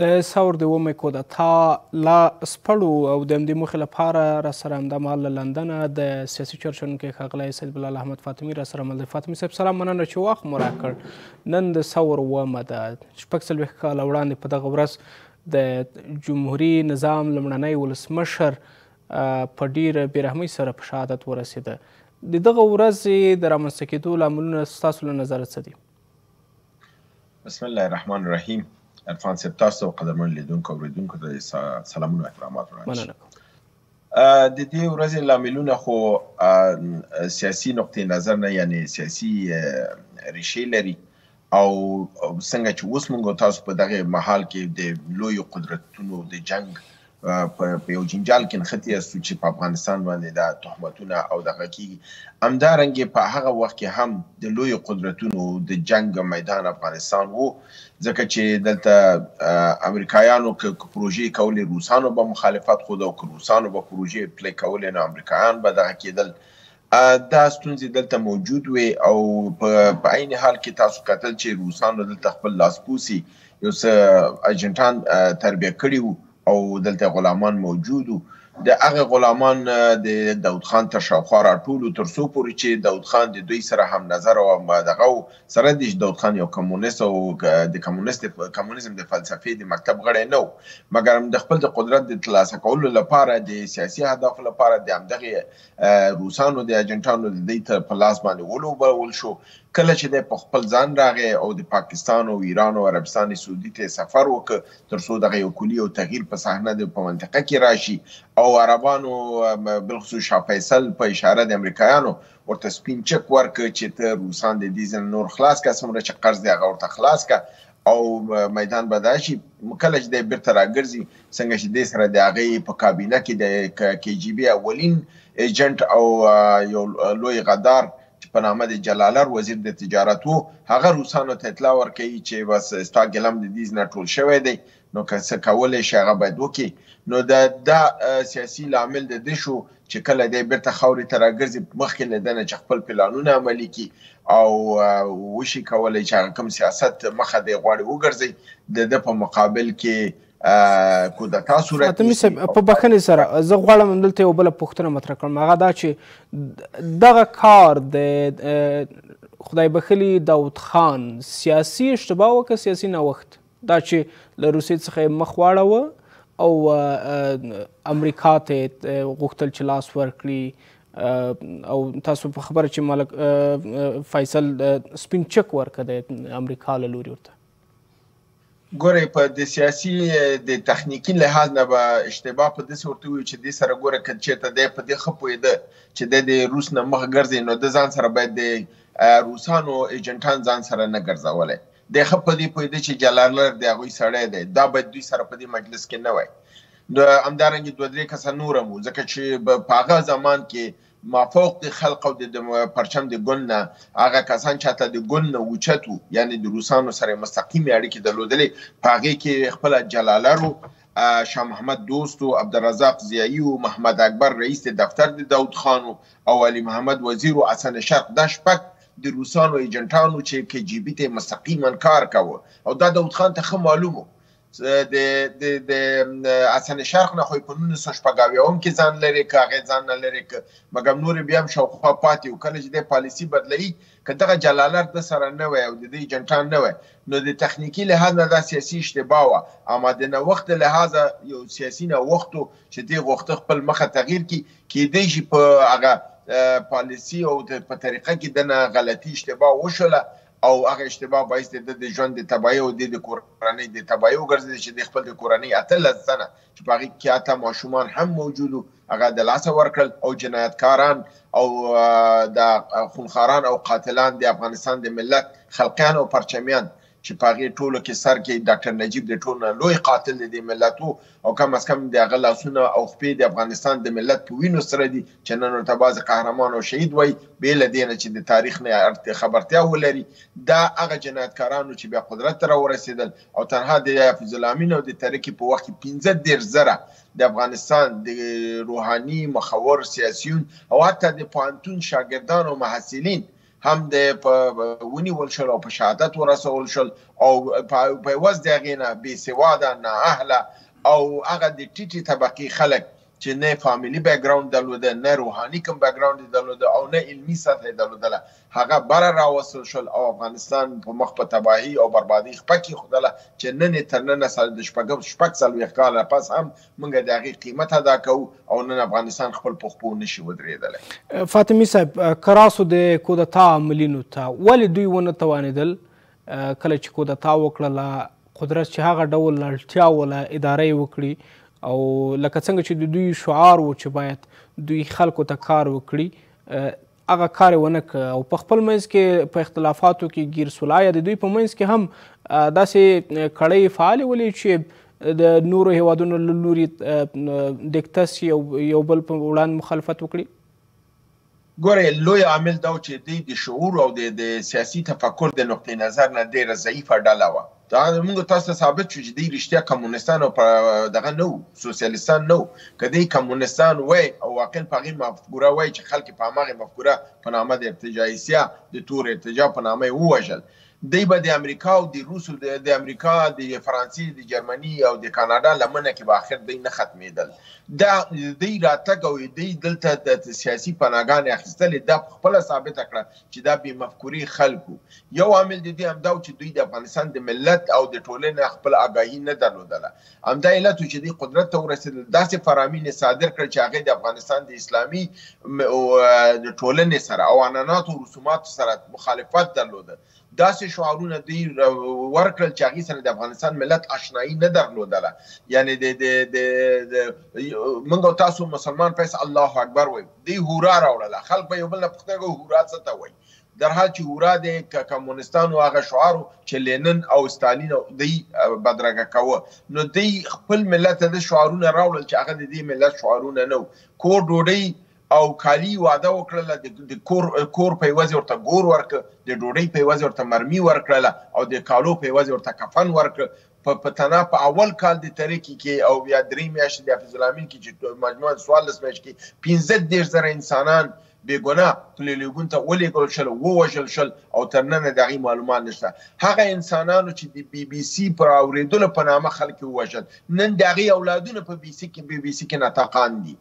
د ثور د اومې کودتا لا سپړو او د همدې موخې لپاره را سره همدا مهال له لندنه د سیاسي چرچرونکي ښاغلی سید بلال احمد فاطمي را سره مل دی فاطمي صاحب سلام مننه چې وخت مو راکړ نن د ثور اومه ده شپږ څلوېښت کاله وړاندې په دغه ورځ د جمهوري نظام لومړنی ولسمشر په ډیره بیرحمۍ سره په شهادت ورسېده د دغه ورځې د رامنځته کېدو لاملونه ستاسو له نظره څه دي؟ بسم الله الرحمن الرحیم عرفان صاحب تاسو قدرمن لیدونکو او اوریدونکو ته سلامونه احترامات وړاندې د دې ورځې لاملونه خو سیاسي نقطې نظر نه یعنی سیاسي ریشې لري او څنګه چې اوس موږ تاسو په دغه محل کې د لوی قدرتونو د جنگ په په یو جنجال کې نښتي یاستو چې په افغانستان باندې دا تهمتونه او دغه کیږي همدارنګه په هغه وخت کې هم د لوی قدرتونو د جنگ میدان افغانستان وو ځکه چې دلته امریکایانو که پروژې کولې روسانو به مخالفت خود او که روسانو به پروژې پلی کولې نو امریکایان به دغه کېدل دا ستونزې دلته موجود وې او په عین حال کې تاسو کتل چې روسانو دلته خپل لاسپوڅي یو څه اجنټان تربیه کړي وو او دلته غلامان موجود وو د هغه غلامان د داود خان تر شاوخوا راټولو تر څو پورې چې داود خان د دوی سره هم نظر او هم دغه و سره دې چې داود خان یو کمونست او د کمونست کمونیزم د فلسفې د مکتب غړی نه و مګر هم د خپل د قدرت د ترلاسه کولو لپاره د سیاسي اهدافو لپاره د همدغې روسانو د اجنټانو د دی ته په لاس باندې ولوبول شو کله چې د په خپل ځان راغی او د پاکستان او ایران او عربستان سعودي ته سفر وکړ تر څو دغه یو کلی او تغییر په صحنه د په منطقه کې راشي او عربانو بلخصوص شاه فیصل په اشاره د امریکایانو ورته سپین چک ورک چې ته روسان د دې ځن نور خلاص کا سمره چې قرض دی هغه ورته خلاص کا او میدان به دا شي کله چې دی بیرته راګرځي څنګه چې دې سره د هغه په کابینه کې د کې جی بي اولین ایجنټ او یو لوی غدار چې په نامه د جلالر وزیر د تجارت وو هغه روسانو ته اطلاع ورکوي چې بس ستا ګلم د دې نه ټول شوی دی نو که څه کولی شي هغه باید وکړي نو د دا سیاسي لامل د دې شو چې کله دی بیرته خاورې ته راګرځي مخکې له دنه چې خپل پلانونه عملي کی او وشي کولی چې هغه کوم سیاست مخه دی غواړي وګرځي د د په مقابل کې کودتا صورت فاطمي صاحب په بخنه سره زه غواړم دلته یو بل پوښتنه مطرح کړم هغه دا چې دغه کار د خدای بخلی داود خان سیاسي اشتباه وکړه سیاسي نوښت دا چې له روسیې څخه یې مخ واړاوه او امریکا ته غوښتل چې لاس ورکړي او تاسو په خبره چې ملک فیصل سپین چک ورکړ د امریکا له لوري ورته ګوره په د سیاسي د تخنیکی لحاظ نه به اشتباه په داسې ورته وي چې دې سره ګوره که چېرته دی په دې ښه پوهېده چې دی د روس نه مخ ګرځي نو د ځان سره باید د روسانو ایجنټان ځان سره نه ګرځولی دی ښه په دې پوهېده چې جلالر د هغوی سړی دی، دا باید دوی سره په دې مجلس کې نه وای. نو همدارنګه دوه درې کسه نور هم وو، ځکه چې په هغه زمان کې مافوق د خلق او د پرچم د ګوند نه هغه کسان چې حتی د ګوند نه اوچت وو، یعنې د روسانو سره یې مستقیمې اړیکې درلودلې، په هغې کې خپله جلالر و، شاه محمد دوست و، عبدالرزاق ضیايي و، محمد اکبر رئیس د دفتر د داود خان و او علي محمد وزیر و، حسن شرق، دا شپږ د روسانو ایجنټانو چې که جی بی ته مستقیما کار کاوه او دا داود خان ته ښه معلوم و د د د اسن شرق نه خو په 1914 اوم کې ځان لري که هغه ځان نه لري که مګم نور بیا هم شاوخوا پاتې او کله چې د پالیسی بدلوي که دغه جلالر د سره نه وای او د دې ایجنټان نه وای نو د تخنیکی لحاظ نه دا سیاسي اشتباه وه اما د نوښت د لحاظه یو سیاسي نوښت و چې دې غوښته خپل مخه تغیر کړي کیدای شي په هغه پالیسی او په طریقه کې دنه غلطي اشتباه وشوله او هغه اشتباه باعث د د ژوند د تباهي او د کورنۍ د تباهي وګرځیدل چې د خپل د کورنۍ اته لس زنه چې په هغه کې اته ماشومان هم موجودو هغه د لاسه ورکړل او جنایتکاران او د خونخاران او قاتلان د افغانستان د ملت خلقیان او پرچمیان چې په هغې ټولو کې سر کې ډاکټر نجیب د ټولو نه لوی قاتل د دې ملت وو او کم از کم د هغه لاسونه او خپې د افغانستان د ملت په وینو سره دي چې نن ورته بعضې قهرمان او شهید وایي بې له دې نه چې د تاریخ نه خبرتیا ولري دا هغه جنایتکاران وو چې بیا قدرت ته راورسېدل او تنها د حفیظ الله امین او د ترکې په وخت کې پنځه دېرش زره د افغانستان د روحاني مخور سیاسیون او حتی د پوهنتون شاګردان او محصلین هم د په ونیول شول او په شهادت ورسول شول او په وځ د غینه بي سواده نه اهله او هغه د ټیټي طبقي خلک چې نه فاميلي بیک ګراوند درلوده نه روحاني کوم بیک ګراوند درلوده او نه علمي سطح درلودله هغه بره راوستل شول او افغانستان په مخ په تباهي او بربادي خپکی خدله چې نن تر نن سره د شپږم شپږ څلوېښت کاله پس هم مونږ د هغې قیمت ادا کوو او نن افغانستان خپل په خپو نشي ودریدلی. فاطمي صاحب کراسو د کودتا عاملینو ته ولې دوی ونه توانیدل کله چې کودتا وکړله قدرت چې هغه ډول اړتیا وله اداره یې وکړي او لکه څنګه چې د دوی شعار و چې باید دوی خلکو ته کار وکړي هغه کار یې ونه کړ او په خپل منځ کې په اختلافاتو کې ګیر سول آیا د دوی په منځ کې هم داسې کړۍ فعالې ولې چې د نورو هیوادونو له لوري دکته سي او یو بل په وړاندې مخالفت وکړي ګوره لوی عامل دا و چې دوی د شعور او د سیاسي تفکر د نقطې نظر نه ډېره ضعیفه ډله وه. دا موږ تاسو ته ثابت شو چې دی رښتیا کمونستان او دغه نه وو سوسیالیستان نه وو که دی کمونستان وای او واقعا په هغې مفکوره وای چې خلک په هماغې مفکوره په نامه د ارتجاعیسیا د تور ارتجاع په نامه یې ووژل دی به د امریکا او د روسو د امریکا د فرانسې د جرمني او د کاناډا لمنه کې به اخر دی نه ختمېدل دا دی راتګ او دی دلته د سیاسي پناهګانې اخیستلې دا په خپله ثابته کړه چې دا بې مفکورې خلک وو. یو عامل د دې همدا و چې دوی د افغانستان د ملت او د ټولنې نه خپله آګاهي نه درلودله. همدا علت و چې دوی قدرت ته ورسېدل، داسې فرامین یې صادر کړل چې هغه یې د افغانستان د اسلامي ټولنې سره او عنعناتو او رسوماتو سره مخالفت درلوده. داسې شعارونه دوی ورکړل چې هغې سره د افغانستان ملت آشنايي نه درلودله. یعنې د، د، د، د، د، موږ او تاسو مسلمان پس الله اکبر وایو. دی هورا راوړله خلک به یو بل نه پوښتنه کوي هورا څه ته وایي درحال چې هورا د کمونستانو هغه شعار و چې لینن او ستالین دی بدرګه کاوه نو دی خپل ملت ته داسې شعارونه راوړل چې هغه د دې ملت شعارونه نه وو کور ډوډۍ او کالي واده وکړله د کور کور په عوض ورته ګور ورکړ د ډوډۍ په عوض ورته مرمي ورکړله او د کالو په عوض ورته کفن ورکړ په په تنها په اول کال د ترقي کي او يا دري مياشتي د حفيظ الامين کي چي مجموعاً څوارلس مياشتي کي پنځه دېرش زره انسانان بي ګناه پلي ليګون ته وليږل شول ووژل شول او تر ننه د هغي معلومات نشته هغه انسانانو چي د بي بي سي پر اوريدلو په نامه خلک يي ووژل نن د هغي اولادونه په بي سي کي بي بي سي کي نطقان دي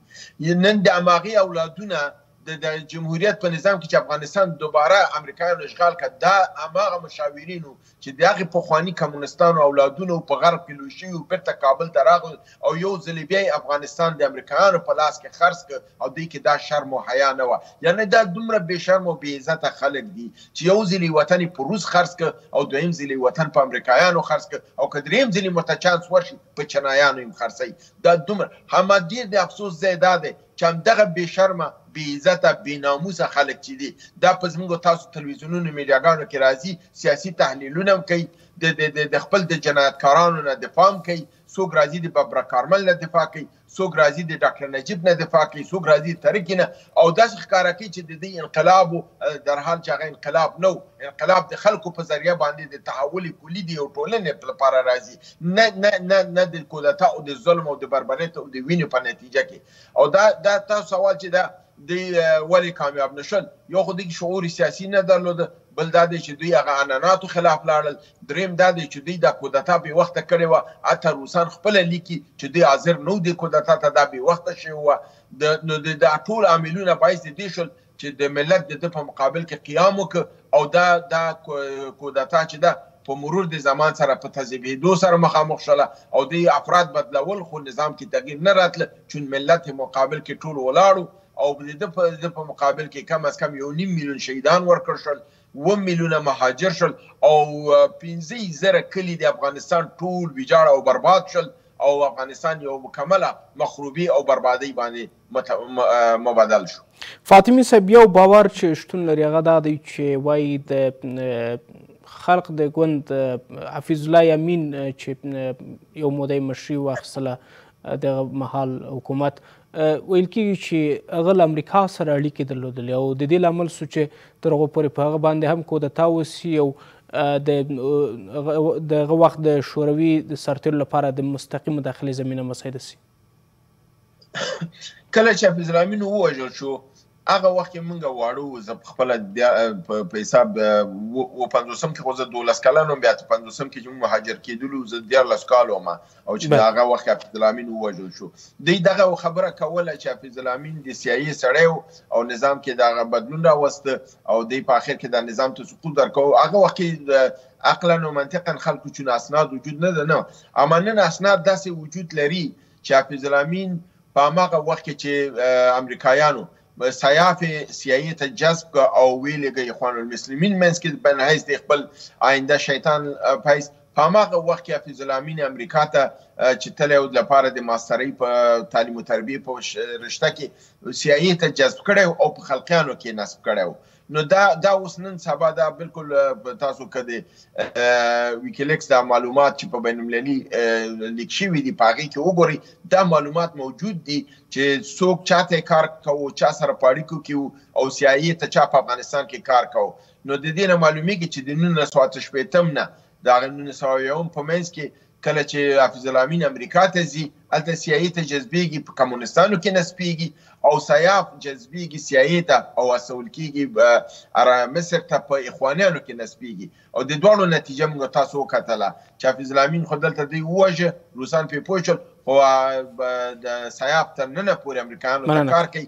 نن د هماغي اولادونه د د جمهوریت په نظام کې چې افغانستان دوباره امریکایانو اشغال کړ، دا هماغه مشاورین وو چې د هغه پخواني کمونستانو اولادونه وو، په غرب کې لوی شوي وو، بیرته کابل ته راغلل او یو ځلې بیا یې افغانستان د امریکایانو په لاس کې خرڅ کړ او دوی کې دا شرم او حیا نه وه. یعنې دا دومره بې شرمه او بې عزته خلک دي چې یو ځلې وطن یې په روس خرڅ کړ او دویم ځلې یې وطن په امریکایانو خرڅ کړ او که دریم ځلې مو ته چانس ورشي په چنایانو یې هم خرڅوي. دا دومره هم ډیر د افسوس ځای دا دی چې همدغه بې شرمه، بې عزته، بې ناموسه خلک چې دي دا په زموږ او تاسو تلویزیونونو، میډیاګانو کې راځي، سیاسي تحلیلونه هم کوي، د د د د خپل د جنایتکارانو نه دفاع هم کوي، څوک راځي د ببرک کارمل نه دفاع کوي، څوک راځي د ډاکټر نجیب نه دفاع کوي، څوک راځي د تره کي نه او داسې ښکاره کوي چې د دوی انقلاب و، در حال چې هغه انقلاب نه و، انقلاب د خلکو په ذریعه باندې د تحول کلي د یو ټولنې لپاره راځي، نه نه نه نه د کودتا او د ظلم او د بربریت او د وینې په نتیجه کې او دا دا تاسو سوال چې دا دوی ولې کامیاب نشول یو خو دوی شعور سیاسي نه درلود بل دا دی چې دوی هغه اناناتو خلاف لاړل دریم دا دی چې دوی دا کودتا به وخت کړې و اته روسان خپل لیکي چې دوی حاضر نو دی کودتا ته دا به وخت شي و د نو د ټول عاملونه باعث دي شول چې د ملت د ده په مقابل کې قیام وکړ او دا دا کودتا چې ده په مرور د زمان سره په تذبیحېدو سره مخامخ شوله او دوی افراد بدلول خو نظام کې تغییر نه راتله چون ملت مقابل کې ټول ولاړو او د ده په د په مقابل کې کم از کم یو نیم میلیون شهیدان ورکړ شول و میلیونه مهاجر شول او پنځه زره کلي د افغانستان ټول ویجاړ او برباد شول او افغانستان یو مکمله مخروبي او بربادي باندې مبدل شو. فاطمي صاحب یو باور چې شتون لري هغه دا دی چې وایي د خلق د ګوند حفیظ الله امین چې یو موده مشري واخیستله دغه مهال حکومت ویل کېږي چې هغه له امریکا سره اړیکې درلودلې او د دې لامل سو چې تر هغو پورې په هغه باندې هم کودتا وسي او د هغه وخت د شوروي د سرتېرو لپاره د مستقیم مداخلې زمینه مساعده سي کله چې حفیظ الامین ووژل شو هغه وخت کې مونږ واړو زه په خپل بیا په حساب و پنځوسم کې خو زه دولس کلن وم بیا ته پنځوسم کې چې مونږ مهاجر کېدلو زه دیارلس کال وم او چې هغه وخت حفیظ الامین ووژل شو دوی دغه خبره کوله چې حفیظ الامین د سیایي سړی او نظام کې دغه بدلون راوست او دی په اخر کې د نظام ته سقوط درکو هغه وخت کې عقلا او منطقا خلکو چې اسناد وجود نه ده نه امنن اسناد داسې وجود لري چې حافظ الامین په هماغه وخت کې چې امریکایانو سیاف سیایې ته جذب که او وی لګی اخوان المسلمین منس کې بن حیث دی خپل آینده شیطان پیس په هماغه وخت کې حفیظ الامین امریکا ته چې تل او لپاره د ماسترۍ په تعلیم او تربیه په رشته کې سیایې ته جذب کړی او په خلقیانو کې نصب کړی نو دا دا اوس نن سبا دا بالکل تاسو که د ویکیلیکس دا معلومات چې په بین المللي لیک شوي دي په هغې کې وګورئ دا معلومات موجود دي چې څوک چا ته کار کوو چا سره په اړیکو کې وو او سیایې ته چا په افغانستان کې کار کوو نو د دې نه معلومیږي چې د نولس سوه اته شپېتم نه د هغه نولس سوه او یوم په منځ کې کله چې حافظ الامین امریکا ته ځي هلته سیايي ته جذبېږي په کمونستانو کې نصبېږي او سیاف جذبېږي سیايي ته او استول کېږي اره مصر ته په اخوانیانو کې نصبېږي او د دواړو نتیجه موږ تاسو وکتله چې حافظ الامین خو دلته دوی ووژه روسان پرې پوه شول خو د سیاف تر ننه پورې امریکایانو ته کار کوي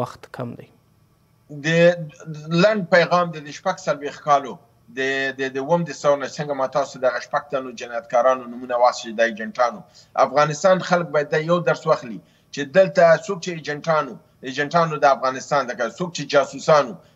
وخت کم دی. د لنډ پیغام د د شپږ څلوېښت کالو د د د وم د سو نه څنګه ما تاسو دغه شپږ تنو جنایتکارانو نومونه واسچې د ایجنټانو افغانستان خلک باید دا یو درس واخلي چې دلته څوک چې ایجنټانو ایجنټانو د افغانستان دغه څوک چې جاسوسانو